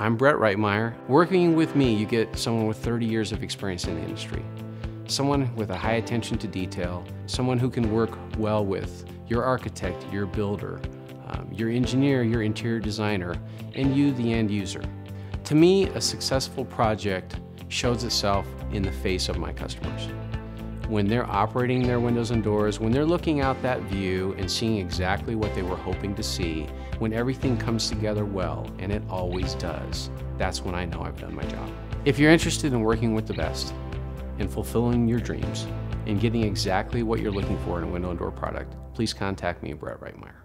I'm Brett Reitmair. Working with me, you get someone with 30 years of experience in the industry. Someone with a high attention to detail, someone who can work well with your architect, your builder, um, your engineer, your interior designer, and you, the end user. To me, a successful project shows itself in the face of my customers. When they're operating their windows and doors, when they're looking out that view and seeing exactly what they were hoping to see, when everything comes together well, and it always does, that's when I know I've done my job. If you're interested in working with the best, and fulfilling your dreams, and getting exactly what you're looking for in a window and door product, please contact me, Brett Reitmair.